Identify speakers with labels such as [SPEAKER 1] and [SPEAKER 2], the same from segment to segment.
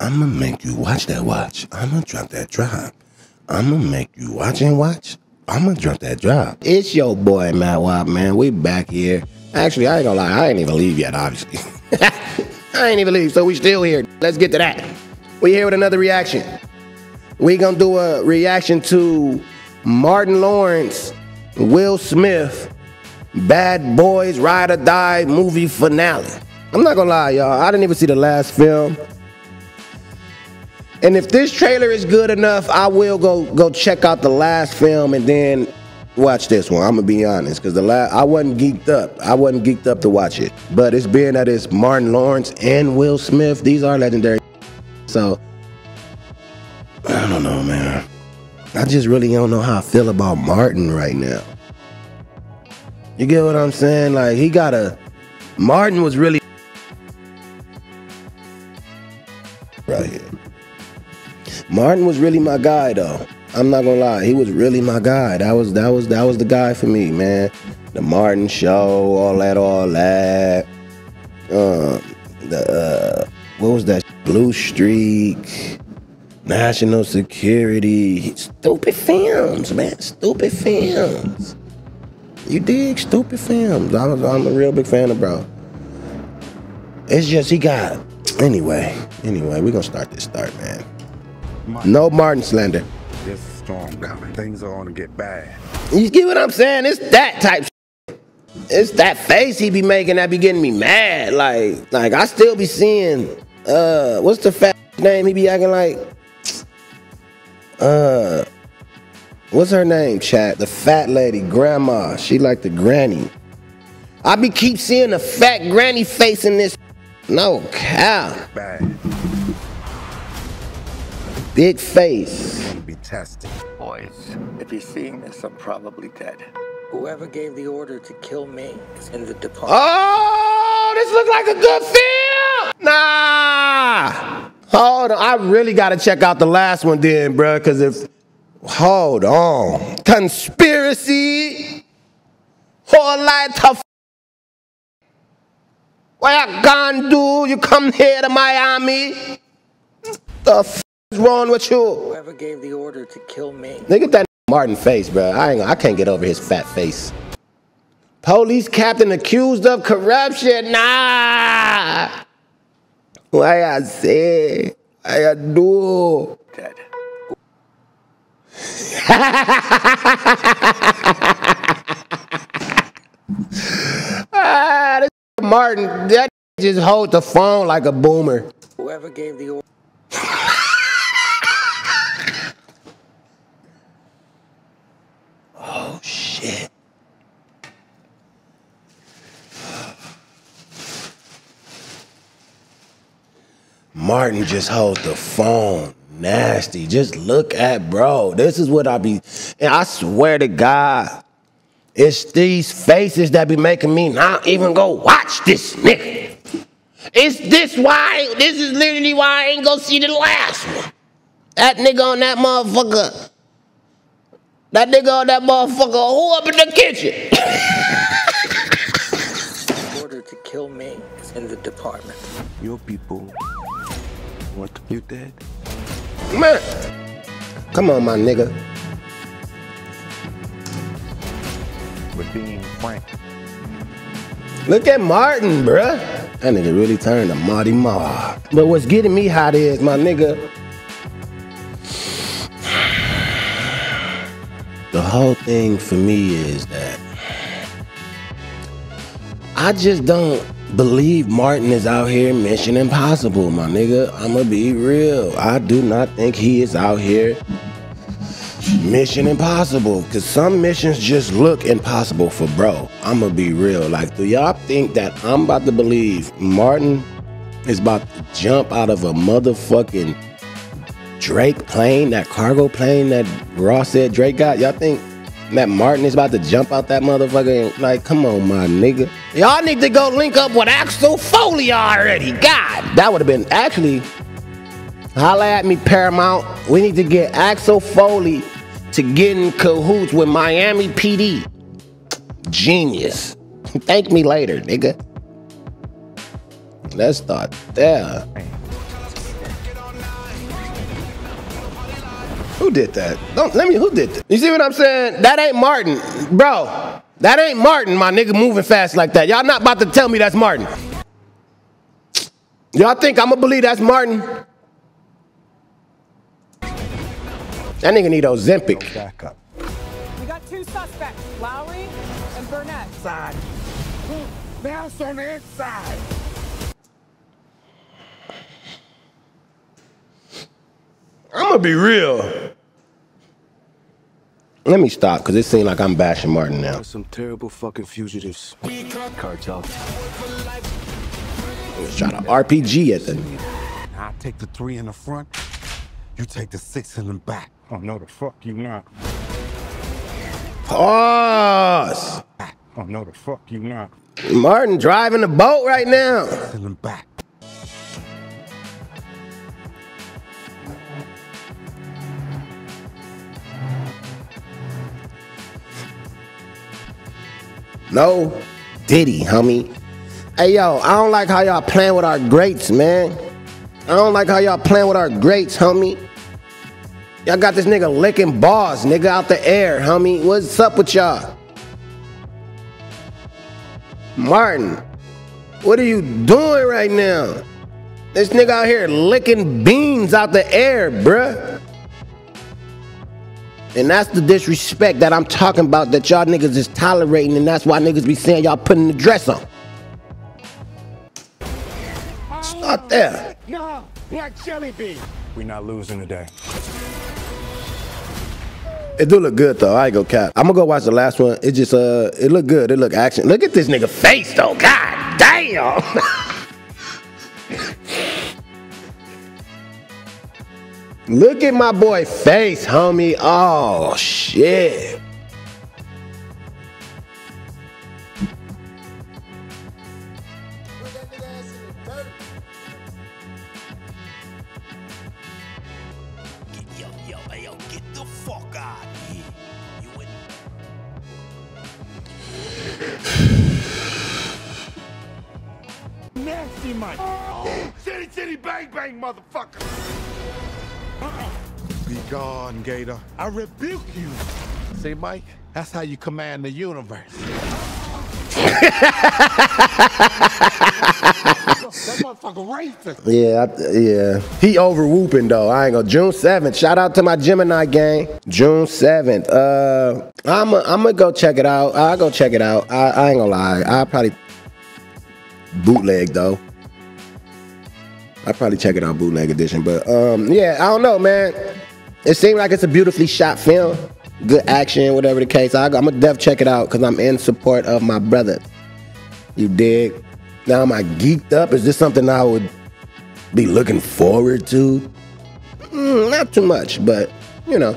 [SPEAKER 1] I'm gonna make you watch that watch. I'm gonna drop that drop. I'm gonna make you watch and watch. I'm gonna drop that drop. It's your boy Mackwop, man. We back here. Actually, I ain't gonna lie, I ain't even leave yet, obviously. I ain't even leave, so we still here. Let's get to that. We here with another reaction. We gonna do a reaction to Martin Lawrence, Will Smith, Bad Boys Ride or Die movie finale. I'm not gonna lie, y'all. I didn't even see the last film. And if this trailer is good enough, I will go go check out the last film and then watch this one. I'm gonna be honest, because the last I wasn't geeked up. I wasn't geeked up to watch it. But it's being that it's Martin Lawrence and Will Smith. These are legendary. So I don't know, man. I just really don't know how I feel about Martin right now. You get what I'm saying? Like he got a Martin was really right here. Martin was really my guy though. I'm not gonna lie, he was really my guy. That was that was that was the guy for me, man. The Martin show, all that, all that. Um, the uh, what was that? Blue Streak, National Security, stupid films, man, stupid films. You dig stupid films? I I'm a real big fan of bro. It's just he got. Anyway, anyway, we gonna start this start, man. No Martin slander.
[SPEAKER 2] This storm coming. Things are gonna get bad.
[SPEAKER 1] You get what I'm saying? It's that type. It's that face he be making that be getting me mad. Like, like I still be seeing. Uh, what's the fat name he be acting like? Uh, what's her name? Chat the fat lady, grandma. She like the granny. I be keep seeing the fat granny face in this. No cow,
[SPEAKER 2] Bad.
[SPEAKER 1] Big face.
[SPEAKER 2] Gonna be tested.
[SPEAKER 3] Boys, if you're seeing this, I'm probably dead. Whoever gave the order to kill me is in the department.
[SPEAKER 1] Oh, this look like a good film. Nah. Hold on. I really got to check out the last one then, bruh, because if. Hold on. Conspiracy. Whole lot of. What I gonna do? You come here to Miami? The is wrong with you?
[SPEAKER 3] Whoever gave the order to kill me.
[SPEAKER 1] Look at that Martin face, bro. I ain't, I can't get over his fat face. Police captain accused of corruption. Nah. Why I say? Why I do?
[SPEAKER 3] Dead.
[SPEAKER 1] Ah, this Martin, that just hold the phone like a boomer.
[SPEAKER 3] Whoever gave the order.
[SPEAKER 1] Oh shit. Martin just holds the phone nasty. Just look at bro. This is what I be and I swear to God, it's these faces that be making me not even go watch this nigga. It's this why this is literally why I ain't go see the last one. That nigga on that motherfucker. That nigga on that motherfucker, who up in the kitchen?
[SPEAKER 3] order to kill me is in the department.
[SPEAKER 2] Your people want you dead.
[SPEAKER 1] Man, come on, my nigga.
[SPEAKER 2] But being frank,
[SPEAKER 1] Look at Martin, bruh. That nigga really turned to Marty Mark. But what's getting me hot is, my nigga, the whole thing for me is that I just don't believe Martin is out here Mission Impossible, my nigga. I'ma be real. I do not think he is out here Mission Impossible. Cause some missions just look impossible for bro. I'ma be real. Like, do y'all think that I'm about to believe Martin is about to jump out of a motherfucking Drake plane, that cargo plane that Ross said Drake got. Y'all think Matt Martin is about to jump out that motherfucker? and Like, come on, my nigga. Y'all need to go link up with Axel Foley already. God, that would have been actually. Holla at me, Paramount. We need to get Axel Foley to get in cahoots with Miami PD. Genius. Thank me later, nigga. Let's start there. Who did that? Don't let me. Who did that? You see what I'm saying? That ain't Martin, bro. That ain't Martin, my nigga, moving fast like that. Y'all not about to tell me that's Martin. Y'all think I'ma believe that's Martin? That nigga need Ozempic.
[SPEAKER 2] Back up.
[SPEAKER 4] We got two suspects, Lowrey and Burnett.
[SPEAKER 5] Side. Bounce on the inside.
[SPEAKER 1] I'm gonna be real. Let me stop, cause it seems like I'm bashing Martin now.
[SPEAKER 2] Some terrible fucking fugitives. Cartel.
[SPEAKER 1] Let's try to RPG at them.
[SPEAKER 5] I take the three in the front. You take the six in the back. Oh no, the fuck you not.
[SPEAKER 1] Pause.
[SPEAKER 5] Oh no, the fuck you not.
[SPEAKER 1] Martin driving the boat right now.
[SPEAKER 5] In the back.
[SPEAKER 1] No, Diddy, homie. Hey yo, I don't like how y'all playing with our greats, man. I don't like how y'all playing with our greats, homie. Y'all got this nigga licking balls, nigga, out the air, homie. What's up with y'all? Martin, what are you doing right now? This nigga out here licking beans out the air, bruh. And that's the disrespect that I'm talking about that y'all niggas is tolerating, and that's why niggas be saying y'all putting the dress on. Start there.
[SPEAKER 5] No, black jelly bean.
[SPEAKER 2] We're not losing today.
[SPEAKER 1] It do look good though. I ain't go cap. I'm gonna go watch the last one. It just uh, it look good. It look action. Look at this nigga face though. God damn. look at my boy face, homie. Oh shit.
[SPEAKER 5] Nasty Mike. City, city, bang, bang, motherfucker. Be gone, Gator. I rebuke you. See, Mike, that's how you command the universe. that motherfucker racist.
[SPEAKER 1] Yeah, I, yeah. He over whooping though. I ain't gonna. June 7th. Shout out to my Gemini gang. June 7th. Uh, I'm i I'm gonna go check it out. I'll go check it out. I, I ain't gonna lie. I'll probably bootleg though. I probably check it out bootleg edition. But um, yeah, I don't know, man. It seemed like it's a beautifully shot film. Good action, whatever the case. I, I'm gonna def check it out because I'm in support of my brother. You dig? Now am I geeked up? Is this something I would be looking forward to? Mm, not too much, but you know,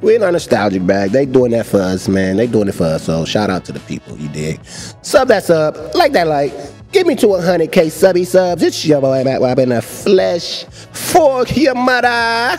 [SPEAKER 1] we're in our nostalgic bag. They doing that for us, man. They doing it for us. So shout out to the people. You dig? Sub that sub, like that like. Give me to 100k subby subs. It's your boy Mackwop in the flesh for your mother.